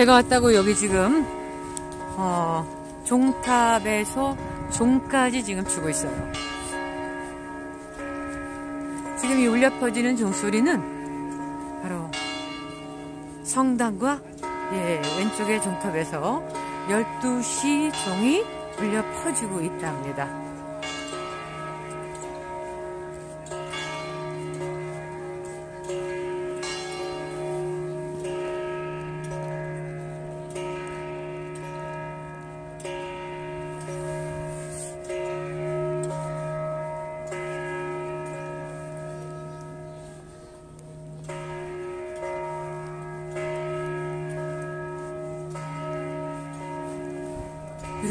제가 왔다고 여기 지금, 어, 종탑에서 종까지 지금 추고 있어요. 지금 이 울려 퍼지는 종소리는 바로 성당과 예, 왼쪽의 종탑에서 12시 종이 울려 퍼지고 있답니다.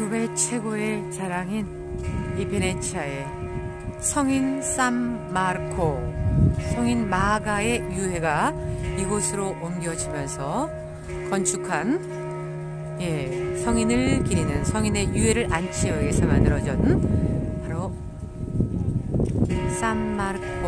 유럽의 최고의 자랑인 이 베네치아의 성인 산 마르코, 성인 마가의 유해가 이곳으로 옮겨지면서 건축한 예, 성인을 기리는 성인의 유해를 위해서 만들어진 바로 산 마르코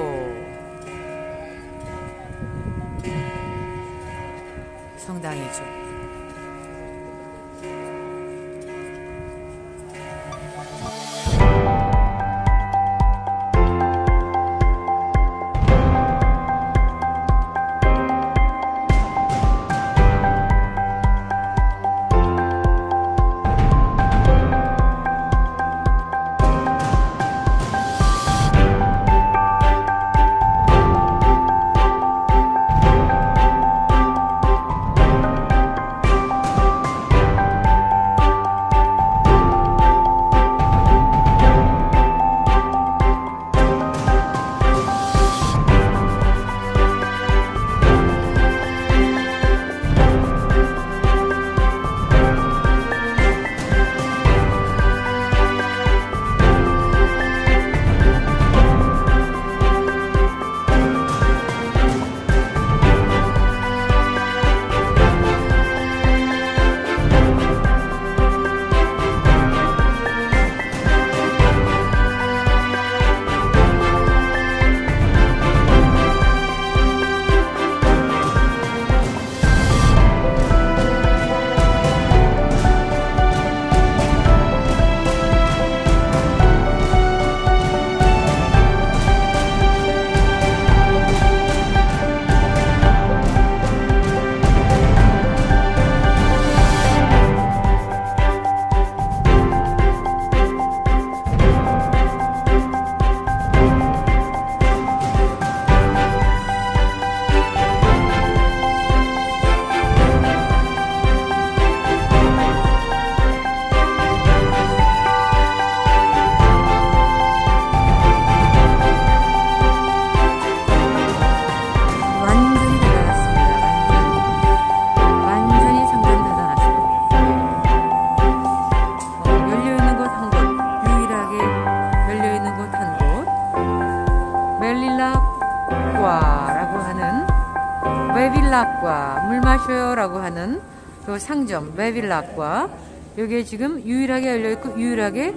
상점 웨빌락과 여기에 지금 유일하게 열려있고 유일하게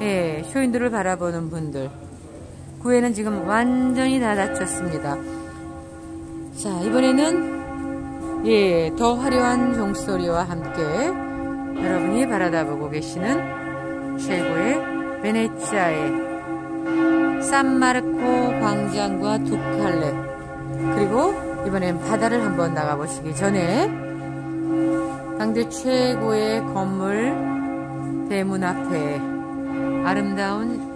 예, 쇼인들을 바라보는 분들. 구에는 지금 완전히 다 닫혔습니다. 자 이번에는 예, 더 화려한 종소리와 함께 여러분이 바라다보고 계시는 최고의 베네치아의 산마르코 광장과 두 칼레 그리고 이번엔 바다를 한번 나가보시기 전에 당대 최고의 건물 대문 앞에 아름다운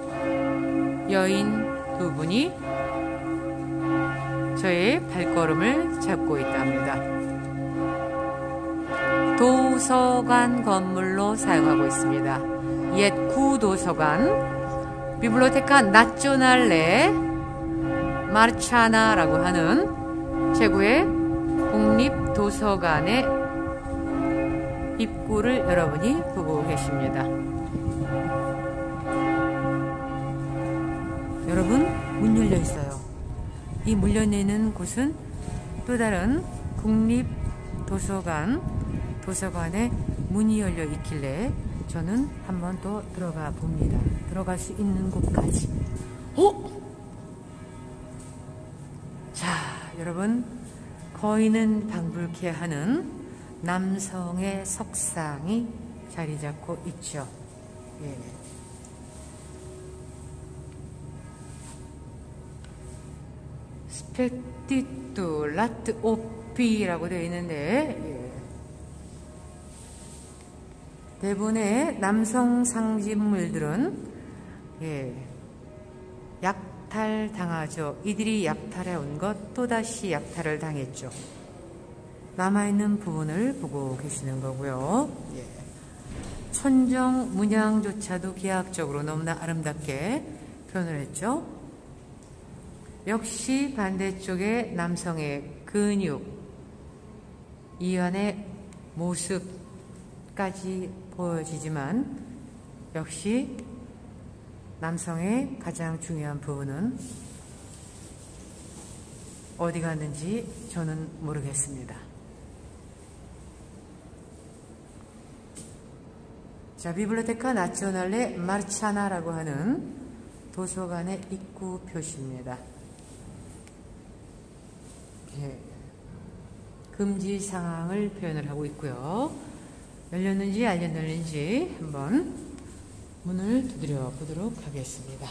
여인 두 분이 저의 발걸음을 잡고 있답니다. 도서관 건물로 사용하고 있습니다. 옛 구도서관 비블로테카 나쪼날레 마르차나라고 하는 최고의 국립도서관의 입구를 여러분이 보고 계십니다. 여러분, 문 열려 있어요. 이 문 열리는 곳은 또 다른 국립도서관, 도서관에 문이 열려 있길래 저는 한번 더 들어가 봅니다. 들어갈 수 있는 곳까지. 어? 여러분 거인은 방불케 하는 남성의 석상이 자리 잡고 있죠. 예. 스페티뚜 라트 오피라고 되어 있는데 예. 대부분의 남성 상징물들은 예, 약탈당하죠. 이들이 약탈해 온 것 또다시 약탈을 당했죠. 남아있는 부분을 보고 계시는 거고요. 예. 천정 문양조차도 기하학적으로 너무나 아름답게 표현을 했죠. 역시 반대쪽에 남성의 근육, 이완의 모습까지 보여지지만 역시 남성의 가장 중요한 부분은 어디 갔는지 저는 모르겠습니다. 자, 비블리테카 나치오날레 마르차나라고 하는 도서관의 입구 표시입니다. 예. 금지 상황을 표현을 하고 있고요. 열렸는지 안 열렸는지 한번 문을 두드려 보도록 하겠습니다.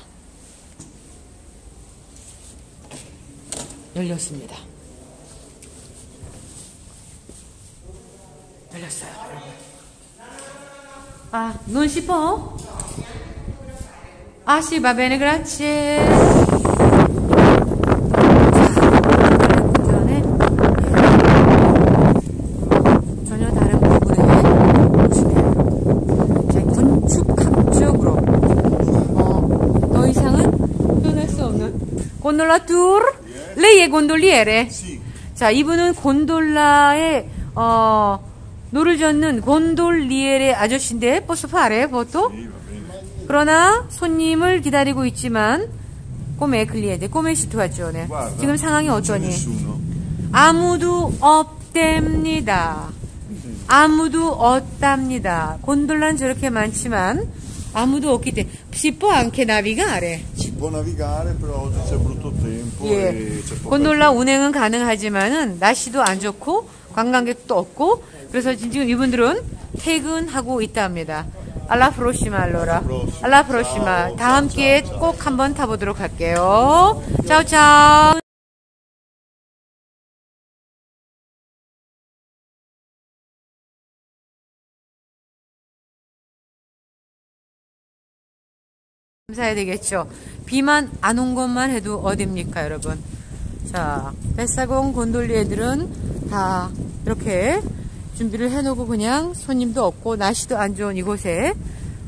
열렸습니다. 열렸어요, 여러분. 아, non si può? Ah sì, va bene, grazie. 전에 전혀 다른 부분에 보시면 제 군축학적으로. 어, 더 이상은 표현할 수 없는. 곤돌라 투르 gondoliere Sì, 자 이분은 곤돌라에 어 노를 젓는 곤돌리엘의 아저씨인데 sì, va bene. 그러나 손님을 기다리고 있지만 cliente, come situazione Guarda, 지금 상황이 어떠니? nessuno. 아무도 없답니다. 아무도 없답니다. 곤돌라는 저렇게 많지만 아무도 없기 때문에 si può anche navigare. Si può navigare, però oggi c'è brutto tempo 예. e 곤돌라. 운행은 가능하지만은 날씨도 안 좋고 관광객도 없고 그래서 지금 이분들은 퇴근하고 있답니다. 알라 프로시마 알로라. 알라 프로시마. 다음 기회에 꼭 한번 타보도록 할게요. 차오차오. 감사해야 되겠죠. 비만 안 온 것만 해도 어딥니까, 여러분? 자, 뱃사공 곤돌리 애들은 다 이렇게 준비를 해놓고 그냥 손님도 없고 날씨도 안 좋은 이곳에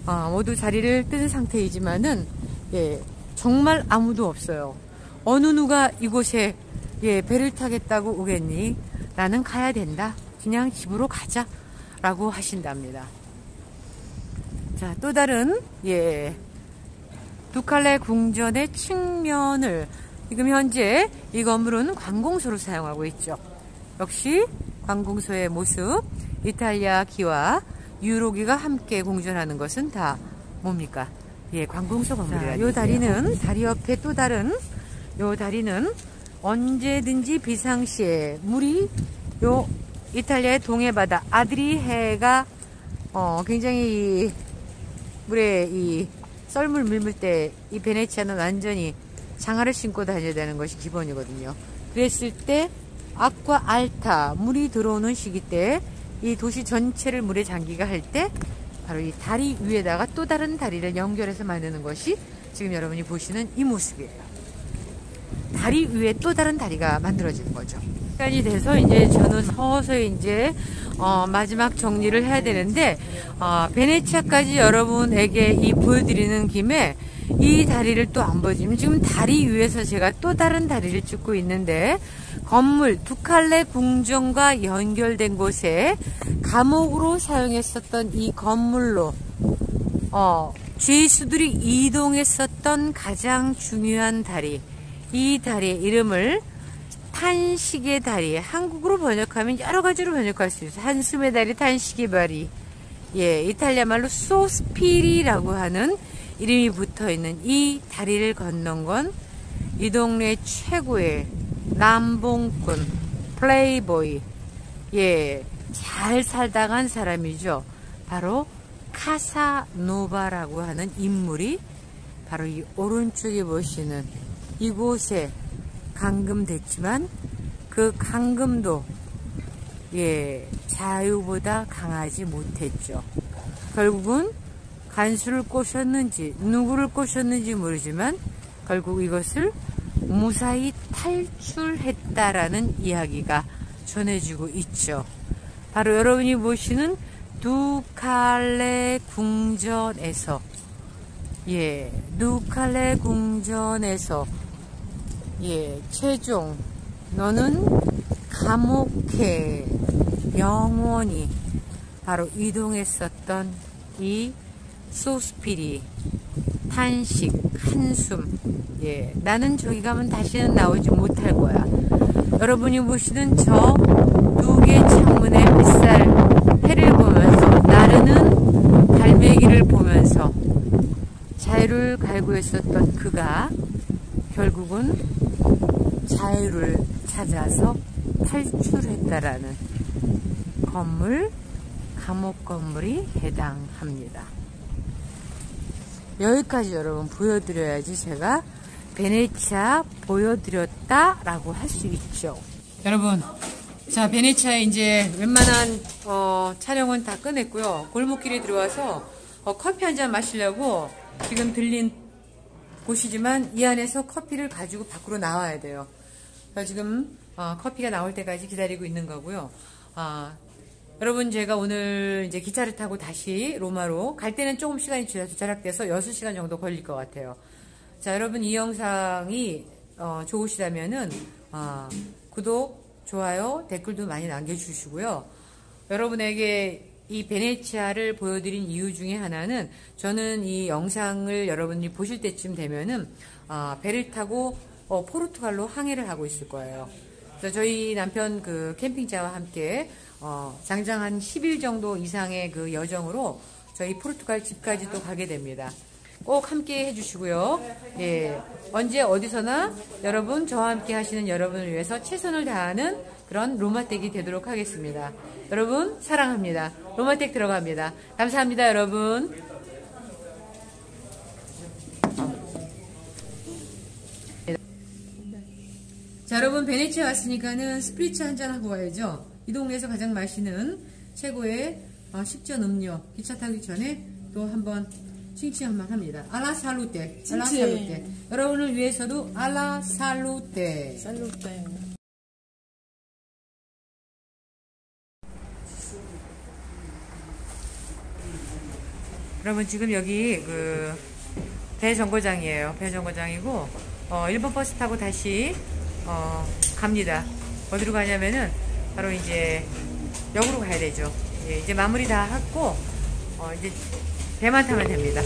어, 모두 자리를 뜬 상태이지만은 예, 정말 아무도 없어요. 어느 누가 이곳에 예, 배를 타겠다고 오겠니? 나는 가야 된다. 그냥 집으로 가자. 라고 하신답니다. 자, 또 다른, 예, 두칼레 궁전의 측면을 지금 현재 이 건물은 관공서로 사용하고 있죠. 역시 관공서의 모습, 이탈리아 기와 유로기가 함께 공존하는 것은 다 뭡니까? 예, 관공서 건물이라. 요 다리는 다리 옆에 또 다른 요 다리는 언제든지 비상시에 물이 요 이탈리아의 동해바다 아드리해가 어, 굉장히 이 물에 이 썰물 밀물 때 이 베네치아는 완전히 장화를 신고 다녀야 되는 것이 기본이거든요. 그랬을 때 악과 알타 물이 들어오는 시기 때 이 도시 전체를 물에 잠기가 할 때 바로 이 다리 위에다가 또 다른 다리를 연결해서 만드는 것이 지금 여러분이 보시는 이 모습이에요. 다리 위에 또 다른 다리가 만들어지는 거죠. 시간이 돼서 이제 저는 서서히 이제 어, 마지막 정리를 해야 되는데 어, 베네치아까지 여러분에게 이 보여드리는 김에 이 다리를 또 안 보여주면 지금 다리 위에서 제가 또 다른 다리를 찍고 있는데 건물 두 칼레 궁전과 연결된 곳에 감옥으로 사용했었던 이 건물로 어, 죄수들이 이동했었던 가장 중요한 다리 이 다리의 이름을 탄식의 다리 한국어로 번역하면 여러 가지로 번역할 수 있어요. 한숨의 다리 탄식의 다리 예 이탈리아 말로 소스피리라고 하는 이름이 붙어 있는 이 다리를 건넌 건 이 동네 최고의 남봉꾼 플레이보이. 예, 잘 살다 간 사람이죠. 바로 카사노바라고 하는 인물이 바로 이 오른쪽에 보시는 이곳에 감금됐지만 그 감금도 예, 자유보다 강하지 못했죠. 결국은 간수를 꼬셨는지 누구를 꼬셨는지 모르지만 결국 이것을 무사히 탈출했다라는 이야기가 전해지고 있죠. 바로 여러분이 보시는 두 칼레 궁전에서 예, 누칼레 궁전에서 예, 최종 너는 감옥에 영원히 바로 이동했었던 이 소스피리 탄식 한숨 예 나는 저기 가면 다시는 나오지 못할 거야 여러분이 보시는 저 두 개 창문의 햇살 해를 보면서 나르는 갈매기를 보면서 자유를 갈구했었던 그가 결국은 자유를 찾아서 탈출했다라는 건물, 감옥 건물이 해당합니다. 여기까지 여러분 보여드려야지 제가 베네치아 보여드렸다 라고 할 수 있죠. 여러분, 자 베네치아에 이제 웬만한 어, 촬영은 다 끝냈고요. 골목길에 들어와서 어, 커피 한 잔 마시려고 지금 들린 곳이지만 이 안에서 커피를 가지고 밖으로 나와야 돼요. 지금 어, 커피가 나올 때까지 기다리고 있는 거고요. 아, 여러분 제가 오늘 이제 기차를 타고 다시 로마로 갈 때는 조금 시간이 절약돼서 6시간 정도 걸릴 것 같아요. 자 여러분 이 영상이 어, 좋으시다면은 어, 구독, 좋아요, 댓글도 많이 남겨주시고요. 여러분에게 이 베네치아를 보여드린 이유 중에 하나는 저는 이 영상을 여러분이 보실 때쯤 되면은 어, 배를 타고 어, 포르투갈로 항해를 하고 있을 거예요. 저희 남편 그 캠핑자와 함께 어, 장장 한 10일 정도 이상의 그 여정으로 저희 포르투갈 집까지 또 가게 됩니다. 꼭 함께 해주시고요. 예, 언제 어디서나 여러분 저와 함께 하시는 여러분을 위해서 최선을 다하는 그런 로마댁이 되도록 하겠습니다. 여러분 사랑합니다. 로마댁 들어갑니다. 감사합니다, 여러분. 자, 여러분 베네치아 왔으니까는 스프리츠 한잔 하고 가야죠. 이 동네에서 가장 맛있는 최고의 어, 식전 음료 기차 타기 전에 또 한번 칭칭 한번 합니다. 알라 살루테. 알라. 살루테. 여러분을 위해서도 알라 살루테. 살루테. 여러분 지금 여기 그 배정거장이에요. 배정거장이고 어, 1번 버스 타고 다시 어, 갑니다. 어디로 가냐면은 바로 이제 역으로 가야 되죠. 예, 이제 마무리 다 했고 어, 이제 배만 타면 됩니다.